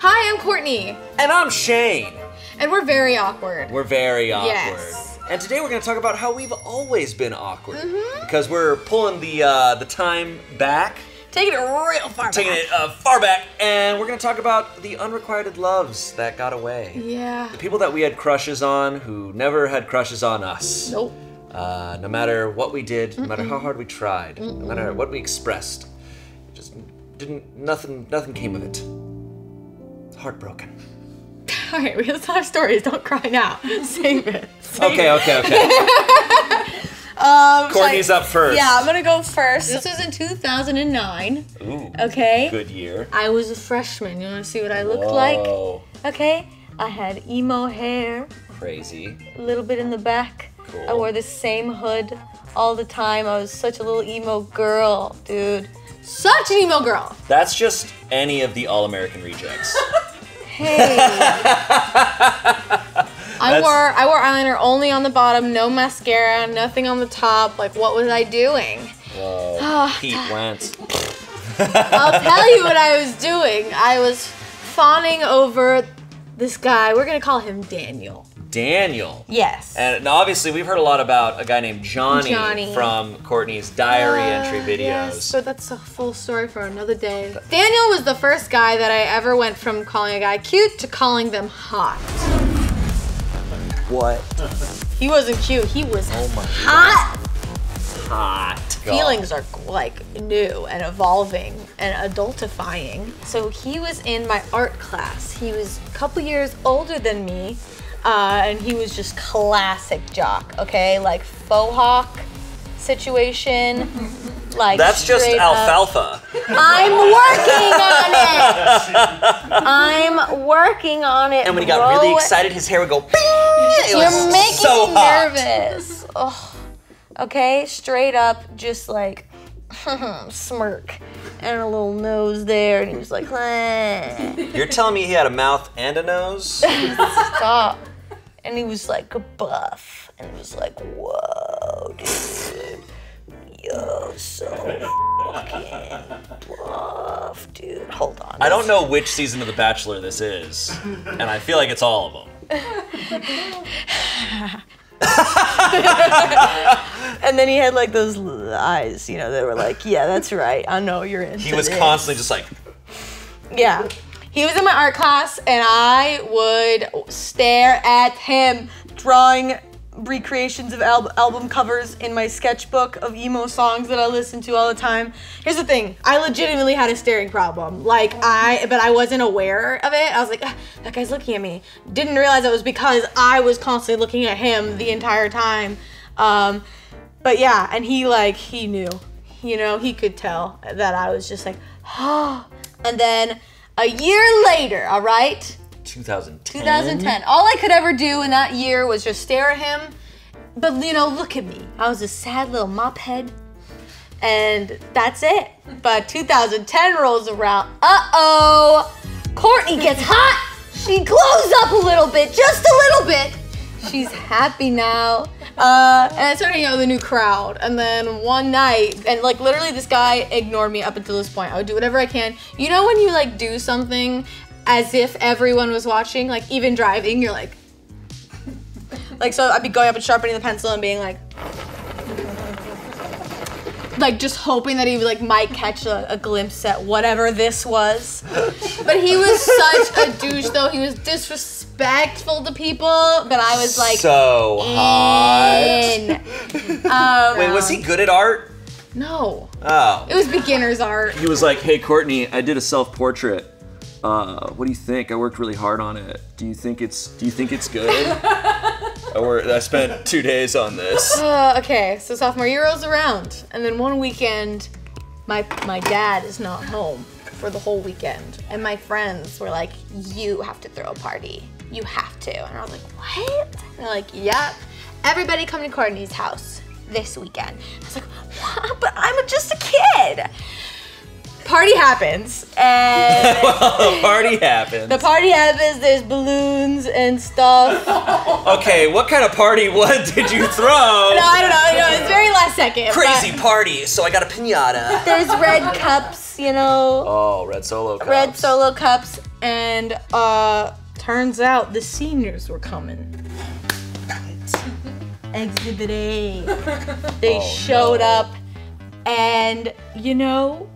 Hi, I'm Courtney, And I'm Shayne. and we're very awkward. We're very awkward. Yes. And today we're going to talk about how we've always been awkward. Mm-hmm. Because we're pulling the uh, the time back, Taking it real far taking back. it uh, far back, and we're going to talk about the unrequited loves that got away. Yeah. The people that we had crushes on who never had crushes on us. Nope. Uh, no matter what we did, no matter how hard we tried, no matter what we expressed, just didn't nothing nothing came of it. Heartbroken. All right, we have to tell our stories. Don't cry now. Save it. Save Okay, okay, okay. Um, so Courtney's I- up first. Yeah, I'm gonna go first. This was in 2009. Ooh. Okay. Good year. I was a freshman. You wanna see what I looked like? Whoa. Okay. I had emo hair, Crazy. a little bit in the back. Cool. I wore the same hood all the time. I was such a little emo girl, dude. Such an emo girl. That's just any of the All American rejects. Hey. I wore I wore eyeliner only on the bottom, no mascara, nothing on the top. Like what was I doing? Whoa. Ah, Pete Wentz. I'll tell you what I was doing. I was fawning over this guy. We're gonna call him Daniel. Daniel. Yes. And obviously, we've heard a lot about a guy named Johnny, Johnny. from Courtney's diary entry Uh, videos. Yes, but that's a full story for another day. Daniel was the first guy that I ever went from calling a guy cute to calling them hot. What? He wasn't cute. He was Oh my hot. Hot. feelings are like new and evolving and adultifying. So he was in my art class. He was a couple years older than me, uh, and he was just classic jock. Okay, like faux hawk situation. Like That's just up- alfalfa. I'm working on it. I'm working on it. And when he got really excited, his hair would go. You're making so me nervous. Ugh. Okay, straight up, just like smirk and a little nose there, and he was like. You're telling me he had a mouth and a nose? "Stop," and he was like a buff, and he was like, "Whoa, dude, yo, so fucking buff, dude. Hold on." I don't know which season of The Bachelor this is, and I feel like it's all of them. And then he had like those eyes, you know, that were like, "Yeah, that's right. I know you're in. He was this." constantly just like, Yeah. He was in my art class and I would stare at him drawing recreations of al- album covers in my sketchbook of emo songs that I listen to all the time. Here's the thing, I legitimately had a staring problem. Like I but I wasn't aware of it. I was like, "Ah, that guy's looking at me. Didn't realize it was because I was constantly looking at him the entire time. Um but yeah, and he like he knew. You know, he could tell that I was just like, oh. And then a year later, all right, 2010. 2010. All I could ever do in that year was just stare at him. But you know, look at me. I was a sad little mop head. And that's it. But 2010 rolls around. Uh oh. Courtney gets hot. She glows up a little bit, just a little bit. She's happy now. Uh, and I started hanging out with a new crowd. And then one night, and like literally, this guy ignored me up until this point. I would do whatever I can. You know, when you like do something as if everyone was watching, like even driving, you're like, like so I'd be going up and sharpening the pencil and being like, like just hoping that he like might catch a, a glimpse at whatever this was. But he was such a douche, though. He was disrespectful to people. But I was like, so hot. Um, Wait, was he good at art? No, Oh. it was beginner's art. He was like, "Hey, Courtney, I did a self-portrait. Uh, what do you think? I worked really hard on it. Do you think it's Do you think it's good? I. I spent two days on this. Uh, okay, so sophomore year rolls around, and then one weekend, my my dad is not home for the whole weekend, and my friends were like, "You have to throw a party. You have to." And I was like, "What?" And they're like, "Yep, everybody come to Courtney's house this weekend." I was like, "What? But I'm just a kid." Party happens, and well, the party happened. the party happens. There's balloons and stuff. Okay, what kind of party? What did you throw? No, I don't know. You know, it's very last second. Crazy party. So I got a pinata. there's red cups, you know, Oh, red solo cups. red solo cups, and uh, turns out the seniors were coming. Exhibit A. They Oh, showed no. up, and you know,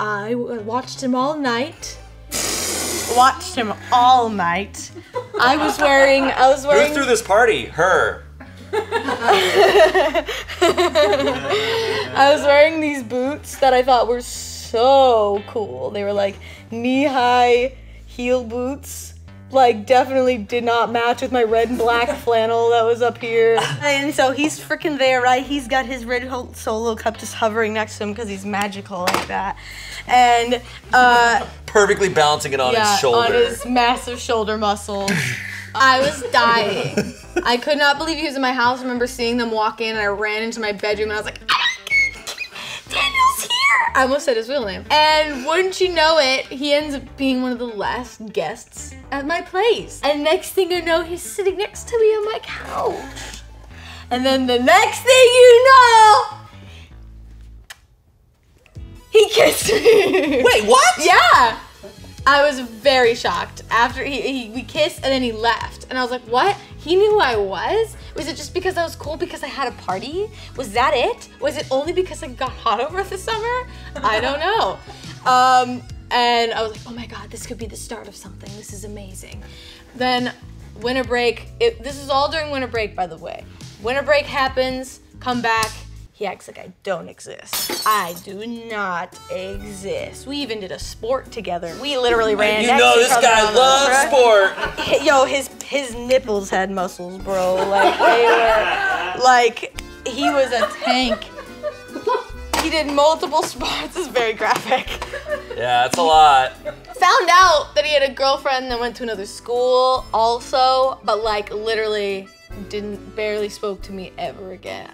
I w- watched him all night. Watched him all night. I was wearing. I was wearing. Who wearing. threw this party? Her. I was wearing these boots that I thought were so cool. They were like knee high heel boots. Like, definitely did not match with my red and black flannel that was up here. And so he's freaking there, right? He's got his red solo cup just hovering next to him because he's magical like that. And, uh, Perfectly balancing it on yeah, his shoulder. on his massive shoulder muscles. I was dying. I could not believe he was in my house. I remember seeing them walk in, and I ran into my bedroom, and I was like, Daniel's here! I almost said his real name. And wouldn't you know it, he ends up being one of the last guests at my place. And next thing I know, he's sitting next to me on my couch. And then the next thing you know, he kissed me. Wait, what? Yeah. I was very shocked after he, he we kissed and then he left and I was like, what? He knew who I was? Was it just because I was cool because I had a party? Was that it? Was it only because I got hot over the summer? I don't know. Um, and I was like, oh my god, this could be the start of something. This is amazing. Then winter break. It, this is all during winter break, by the way. Winter break happens. Come back. He acts like I don't exist. I do not exist. We even did a sport together. We literally ran. You know this guy loves sport. Yo, his his nipples had muscles, bro. Like they were, like he was a tank. He did multiple sports. It's very graphic. Yeah, that's a lot. Found out that he had a girlfriend that went to another school also, but like literally didn't barely spoke to me ever again.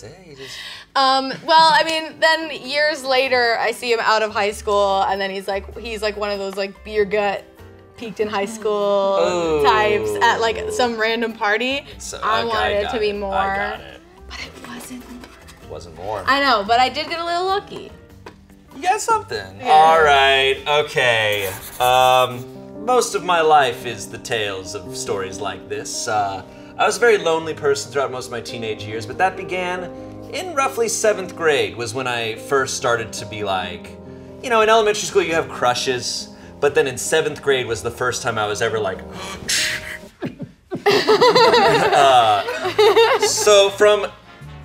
That's it. You just... Um, well, I mean, then years later, I see him out of high school, and then he's like, he's like one of those like beer gut, peaked in high school Ooh. types at like some random party. So, I okay, wanted it to be it. more, I got it. but it wasn't. Wasn't more. I know, but I did get a little lucky. You got something. All right. Okay. Um, most of my life is the tales of stories like this. Uh, I was a very lonely person throughout most of my teenage years, but that began in roughly seventh grade. Was when I first started to be like, you know, in elementary school you have crushes, but then in seventh grade was the first time I was ever like. Uh, so from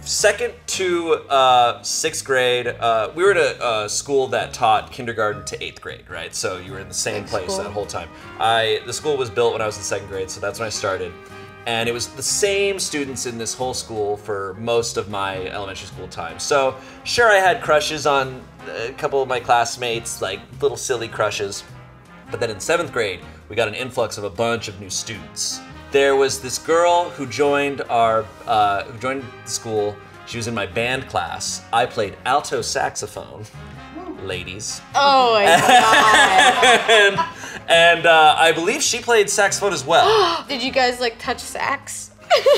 second to uh, sixth grade, uh, we were at a, uh school that taught kindergarten to eighth grade, right? So you were in the same place that whole time. I the school was built when I was in second grade, so that's when I started. And it was the same students in this whole school for most of my elementary school time. So sure, I had crushes on a couple of my classmates, like little silly crushes. But then in seventh grade, we got an influx of a bunch of new students. There was this girl who joined our uh, who joined the school. She was in my band class. I played alto saxophone, ladies, Oh my god! and and uh, I believe she played saxophone as well. Did you guys like touch sax?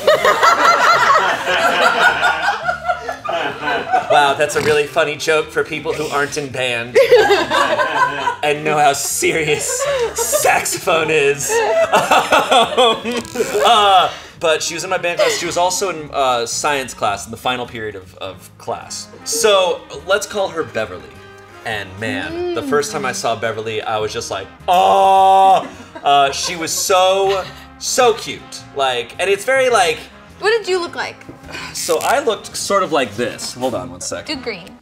Wow, that's a really funny joke for people who aren't in band and know how serious saxophone is. Um, uh, but she was in my band class. She was also in uh, science class in the final period of, of class. So let's call her Beverly. And man, the first time I saw Beverly, I was just like, oh, uh, she was so, so cute. Like, and it's very like, What did you look like? so I looked sort of like this. Hold on one sec. Do green.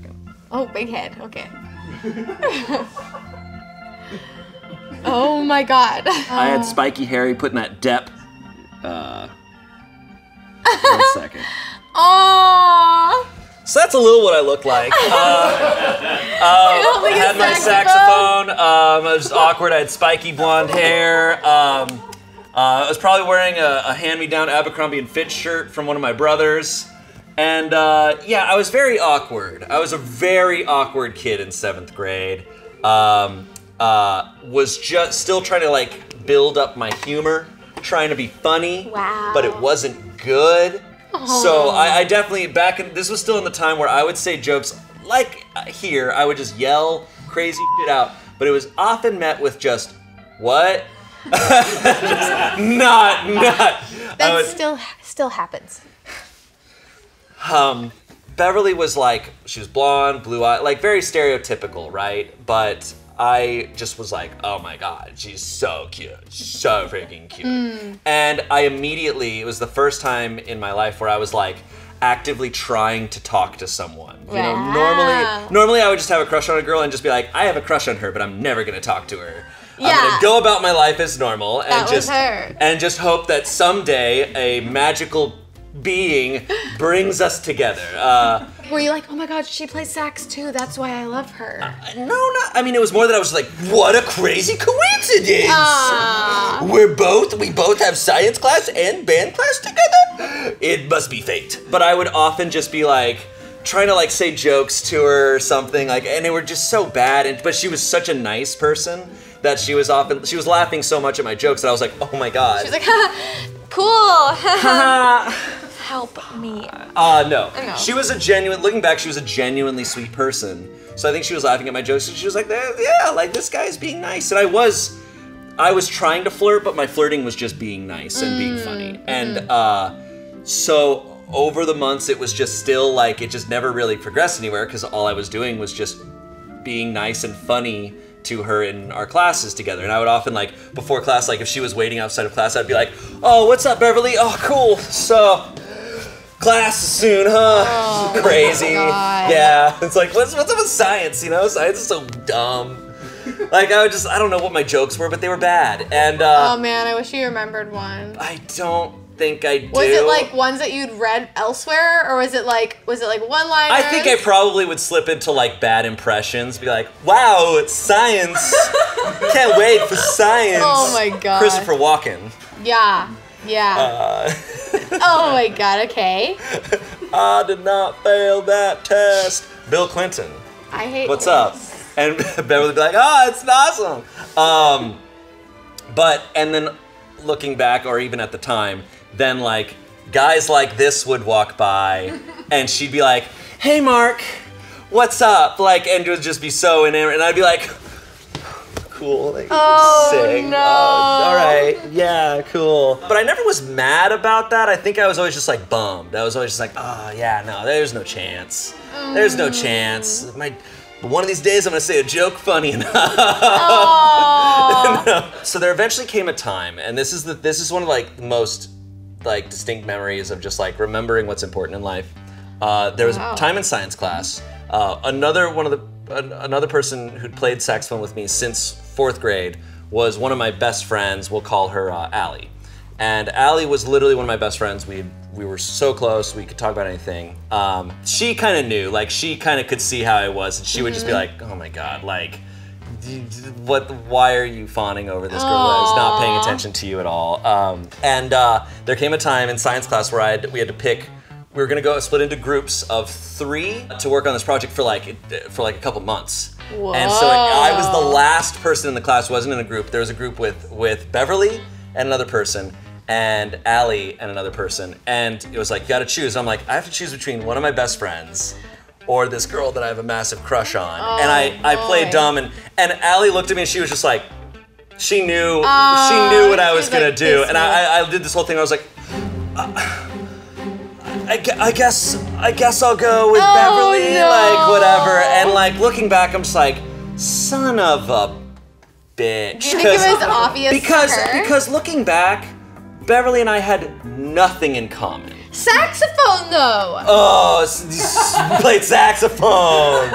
Oh, big head. Okay. oh my god. I had spiky hair. He put in that dep. Uh, one second. Aww. So that's a little what I look like. Uh, Holding I a had my saxophone. Um, I was awkward. I had spiky blonde hair. Um, uh, I was probably wearing a, a hand-me-down Abercrombie and Fitch shirt from one of my brothers. And uh, yeah, I was very awkward. I was a very awkward kid in seventh grade. Um, uh, was just still trying to like build up my humor, trying to be funny. Wow. But it wasn't good. So I, I definitely back in this was still in the time where I would say jokes like uh, here, I would just yell crazy shit out, but it was often met with just what? Just not, not. That would- still still happens. um, Beverly was like, she was blonde, blue eye, like very stereotypical, right? But I just was like, oh my god, she's so cute, so freaking cute. And I immediately, it was the first time in my life where I was like actively trying to talk to someone. You know, normally, normally I would just have a crush on a girl and just be like, I have a crush on her, but I'm never gonna talk to her. Yeah. I'm gonna go about my life as normal and That just and just hope that someday a magical being brings us together. Uh, Were you like, oh my god, she plays sax too? That's why I love her. no, not. I mean, it was more that I was like, what a crazy coincidence! Ah. We're both, we both have science class and band class together. It must be fate. But I would often just be like, trying to like say jokes to her or something like, and they were just so bad. And but she was such a nice person that she was often she was laughing so much at my jokes that I was like, oh my god. She's like, cool. Help me. Uh, no. know. She was a genuine, looking back, she was a genuinely sweet person. So I think she was laughing at my jokes and she was like, "Eh, yeah, like this guy's being nice. And I was, I was trying to flirt, but my flirting was just being nice and being funny. And uh, so over the months, it was just still like, it just never really progressed anywhere because all I was doing was just being nice and funny to her in our classes together. And I would often like before class, like if she was waiting outside of class, I'd be like, "Oh, what's up, Beverly? Oh, cool. So, class is soon, huh? Crazy. Yeah. It's like what's what's up with science? You know, science is so dumb. like I would just I don't know what my jokes were, but they were bad. And uh, Oh man, I wish you remembered one. I don't think I do. Was it like ones that you'd read elsewhere, or was it like was it like one line? I think I probably would slip into like bad impressions, be like, "Wow, it's science! Can't wait for science!" Oh my God. Christopher Walken. Yeah, yeah. Uh, oh my god. Okay. I did not fail that test. Bill Clinton. I hate. What's up? And Beverly would be like, "Oh, it's awesome." Um, but and then looking back, or even at the time, then like guys like this would walk by, and she'd be like, "Hey, Mark, what's up?" Like, and would just be so enamored, and I'd be like. Cool. Like, Oh, sing. no. all right. Yeah. Cool. But I never was mad about that. I think I was always just like bummed. I was always just like, oh yeah, no, there's no chance. There's no chance. My, but one of these days I'm gonna say a joke funny enough. Oh. so there eventually came a time, and this is the this is one of like the most like distinct memories of just like remembering what's important in life. Uh, there was Wow. a time in science class. Uh, another one of the an, another person who'd played saxophone with me since fourth grade was one of my best friends. We'll call her uh, Allie. And Allie was literally one of my best friends. We we were so close. We could talk about anything. Um, she kind of knew, like she kind of could see how I was, and she would just be like, "Oh my god, like." What? Why are you fawning over this girl that is not paying attention to you at all? Um, and uh, there came a time in science class where I had, we had to pick. We were gonna go split into groups of three to work on this project for like for like a couple months. And so I was the last person in the class. wasn't in a group. There was a group with with Beverly and another person, and Allie and another person. And it was like you got to choose. I'm like I have to choose between one of my best friends or this girl that I have a massive crush on. and I oh, I played boy. dumb and and Allie looked at me and she was just like. She knew. Oh, she knew oh, what I was gonna like, do, and. I, I, I did this whole thing. I was like, I, gu- I guess I guess I'll go with Oh, Beverly, no. like whatever. And like looking back, I'm just like, son of a bitch. Do you think it 'Cause- was obvious to because her? because looking back, Beverly and I had nothing in common. Saxophone though. Oh, s- s- played saxophone.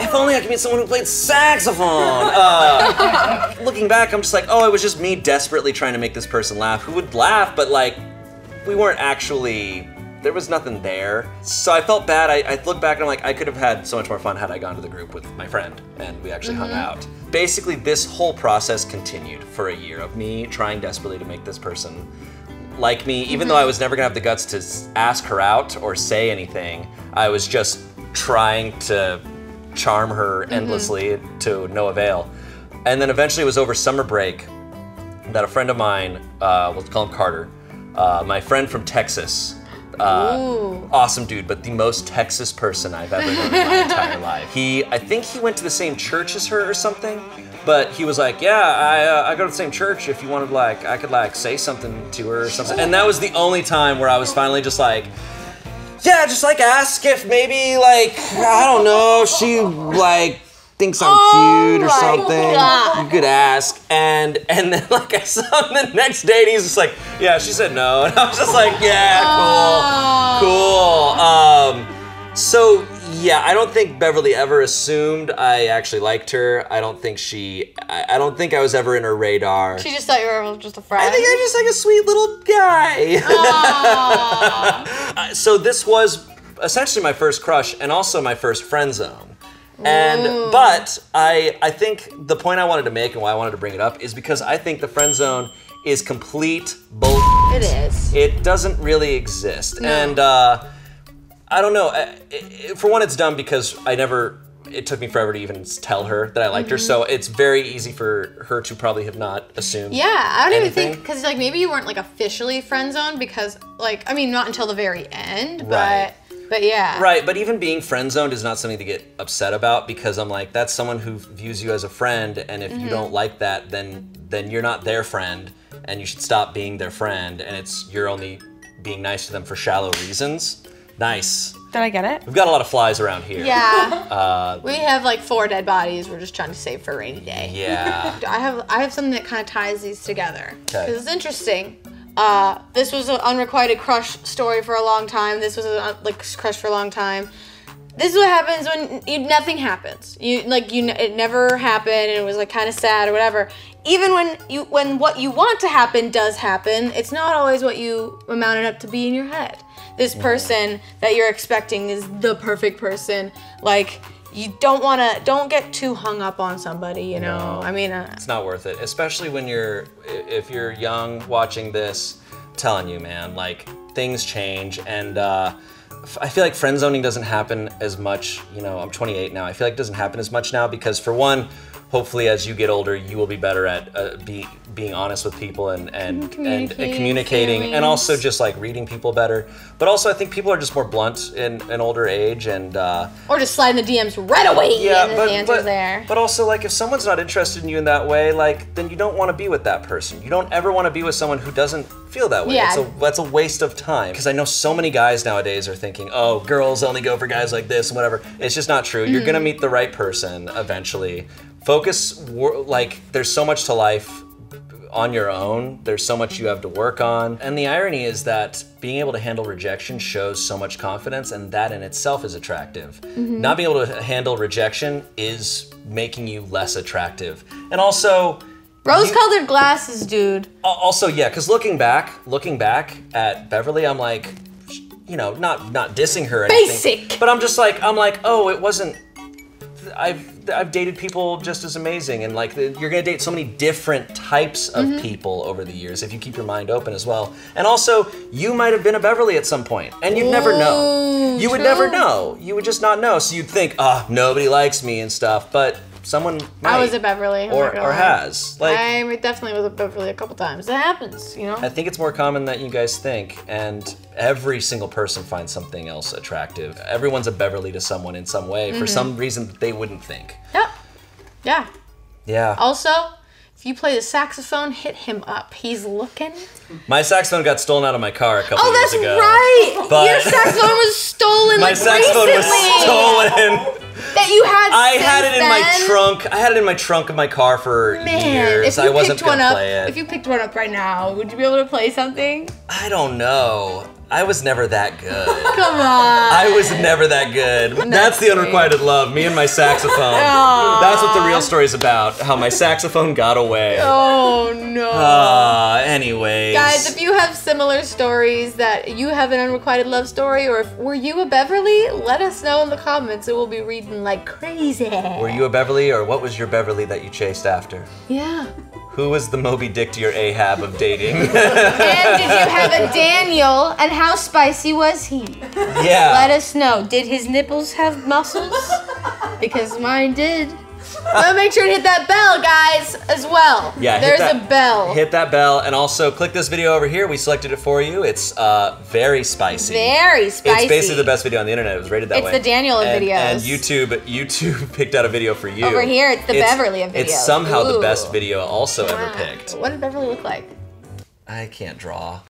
if only I could meet someone who played saxophone. Uh, looking back, I'm just like, oh, it was just me desperately trying to make this person laugh. Who would laugh, but like, we weren't actually. There was nothing there. So I felt bad. I, I look back and I'm like, I could have had so much more fun had I gone to the group with my friend and we actually hung out. Basically, this whole process continued for a year of me trying desperately to make this person like me, even though I was never gonna have the guts to ask her out or say anything, I was just trying to charm her endlessly to no avail. And then eventually it was over summer break that a friend of mine, uh, we'll call him Carter, uh, my friend from Texas, Uh, awesome dude, but the most Texas person I've ever known in my entire life. He, I think he went to the same church as her or something. But he was like, yeah, I, uh, I go to the same church. If you wanted, like, I could like say something to her or something. And that was the only time where I was finally just like, yeah, just like ask if maybe like I don't know, she like thinks I'm cute or something. God. You could ask. And and then like I saw him the next day and he's just like, yeah, she said no. And I was just like, yeah, cool. Cool. Um so yeah, I don't think Beverly ever assumed I actually liked her. I don't think she I, I don't think I was ever in her radar. She just thought you were just a friend. I think I'm just like a sweet little guy. Uh, so this was essentially my first crush and also my first friend zone. And but I I think the point I wanted to make and why I wanted to bring it up is because I think the friend zone is complete bull. it is. It doesn't really exist. And uh, I don't know. For one, it's dumb because I never. It took me forever to even tell her that I liked her, so it's very easy for her to probably have not assumed. Yeah, I don't even think because like maybe you weren't like officially friend zoned because like I mean not until the very end, Right. but yeah. Right, but even being friend zoned is not something to get upset about because I'm like, that's someone who views you as a friend, and if you don't like that, then then you're not their friend, and you should stop being their friend, and it's you're only being nice to them for shallow reasons. Nice. Did I get it? We've got a lot of flies around here. Yeah. Uh, we have like four dead bodies. We're just trying to save for a rainy day. yeah. I have I have something that kind of ties these together Okay. because it's interesting. Uh, this was an unrequited crush story for a long time. This was a like crush for a long time. This is what happens when you, nothing happens. You like you it never happened and it was like kind of sad or whatever. Even when you when what you want to happen does happen, it's not always what you amounted up to be in your head. This person that you're expecting is the perfect person. Like you don't want to don't get too hung up on somebody, you know. No. I mean, uh, It's not worth it, especially when you're if you're young watching this. I'm telling you, man, like things change, and uh, I feel like friend zoning doesn't happen as much. You know, I'm 28 now. I feel like it doesn't happen as much now because for one, hopefully as you get older, you will be better at uh, be, being honest with people and and and, and Communicating and also just like reading people better. But also, I think people are just more blunt in an older age, and. Uh, or just slide in the DMs right away yeah, and but, the answer's but, there. but also like if someone's not interested in you in that way, like then you don't want to be with that person. You don't ever want to be with someone who doesn't feel that way. Yeah. It's a, that's a waste of time. Because I know so many guys nowadays are thinking, oh, girls only go for guys like this and whatever. It's just not true. You're Mm-hmm. gonna meet the right person eventually. Focus, like there's so much to life on your own. There's so much you have to work on. And the irony is that being able to handle rejection shows so much confidence, and that in itself is attractive. Mm-hmm. Not being able to handle rejection is making you less attractive. And also, Rose-colored glasses, dude. also yeah, because looking back, looking back at Beverly, I'm like, you know, not not dissing her. Anything, Basic. but I'm just like, I'm like, oh, it wasn't. I've I've dated people just as amazing, and like you're gonna date so many different types of Mm-hmm. people over the years if you keep your mind open as well. And also, you might have been a Beverly at some point, and you'd never know. Ooh, You would never know. You would just not know. So you'd think, ah, nobody likes me and stuff, but someone might. I was a Beverly. I'm or or has like. I definitely was a Beverly a couple times. It happens, you know. I think it's more common than you guys think, and every single person finds something else attractive. Everyone's a Beverly to someone in some way Mm-hmm. for some reason that they wouldn't think. Yep. Yeah. Yeah. Also, if you play the saxophone, hit him up. He's looking. My saxophone got stolen out of my car a couple Oh, years that's ago. right. But- Your saxophone was stolen My like saxophone recently. was stolen. That you had. I had it in my trunk. I had it in my trunk of my car for Man, years. if you I wasn't picked one gonna up, play it. if you picked one up right now, would you be able to play something? I don't know. I was never that good. Come on. I was never that good. That's the great. unrequited love. Me and my saxophone. That's what the real story's about. How my saxophone got away. Oh no. Ah, anyways. Guys, if you have similar stories that you have an unrequited love story, or if were you a Beverly, let us know in the comments. and we'll be reading like crazy. were you a Beverly, or what was your Beverly that you chased after? Yeah. Who was the Moby Dick to your Ahab of dating? And did you have a Daniel? And how spicy was he? yeah. Let us know. Did his nipples have muscles? Because mine did. But make sure to hit that bell, guys, as well. Yeah, there's that- a bell. Hit that bell and also click this video over here. We selected it for you. It's uh, very spicy. Very spicy. It's basically the best video on the internet. It was rated that It's way. the Daniel of and, videos. And YouTube, YouTube picked out a video for you. Over here, it's the Beverly of It's videos. somehow the best video also ever picked. What did Beverly look like? I can't draw.